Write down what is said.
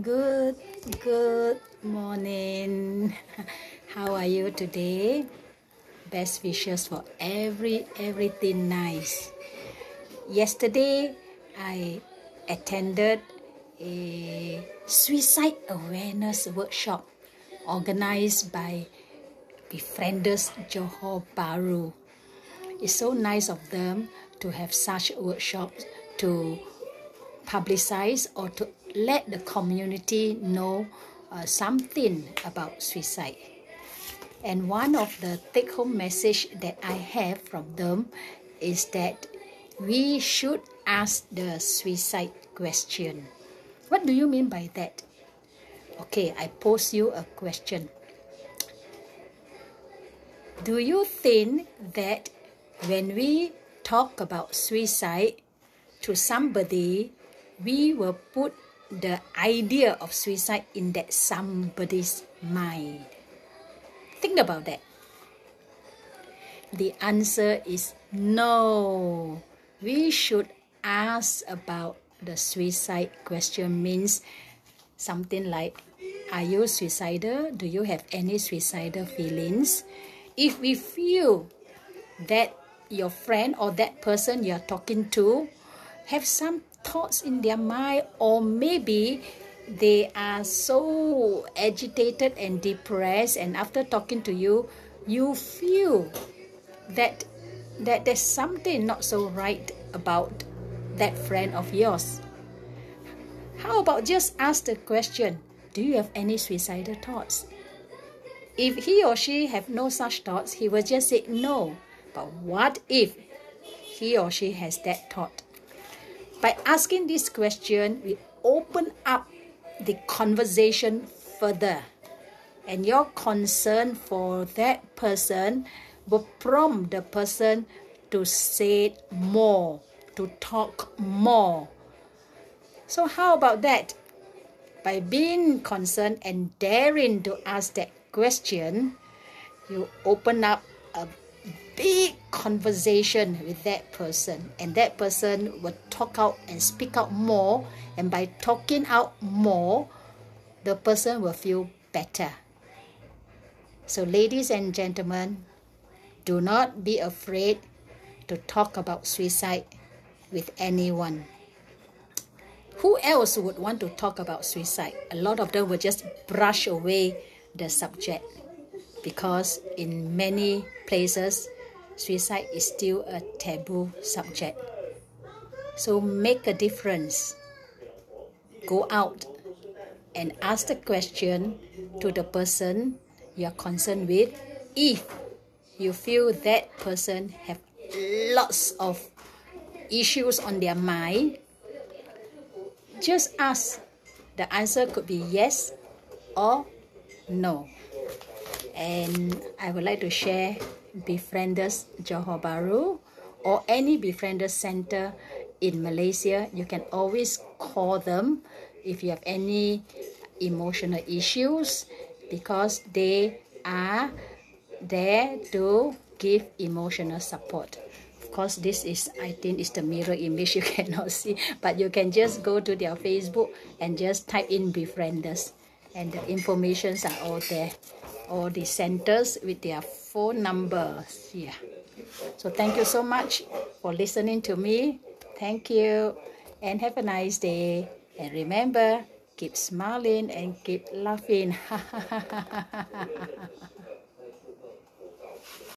Good, good morning. How are you today? Best wishes for every everything nice. Yesterday, I attended a suicide awareness workshop organized by Befrienders Johor Bahru. It's so nice of them to have such workshops to publicize or to let the community know uh, something about suicide. And one of the take home message that I have from them is that we should ask the suicide question. What do you mean by that? Okay, I pose you a question. Do you think that when we talk about suicide to somebody, we will put the idea of suicide in that somebody's mind. Think about that. The answer is no. We should ask about the suicide question means something like are you suicidal? Do you have any suicidal feelings? If we feel that your friend or that person you're talking to have some thoughts in their mind or maybe they are so agitated and depressed and after talking to you you feel that that there's something not so right about that friend of yours. How about just ask the question do you have any suicidal thoughts? If he or she have no such thoughts he will just say no. But what if he or she has that thought by asking this question, we open up the conversation further. And your concern for that person will prompt the person to say more, to talk more. So, how about that? By being concerned and daring to ask that question, you open up a big conversation with that person and that person will talk out and speak out more and by talking out more the person will feel better. So ladies and gentlemen do not be afraid to talk about suicide with anyone. Who else would want to talk about suicide? A lot of them will just brush away the subject because in many places suicide is still a taboo subject. So make a difference. Go out and ask the question to the person you are concerned with if you feel that person have lots of issues on their mind just ask the answer could be yes or no and i would like to share Befrienders Johor Bahru or any Befrienders Center in Malaysia, you can always call them if you have any emotional issues because they are there to give emotional support. Of course, this is, I think, is the mirror image you cannot see, but you can just go to their Facebook and just type in Befrienders and the informations are all there. All the centers with their phone numbers here. So thank you so much for listening to me. Thank you and have a nice day. And remember, keep smiling and keep laughing.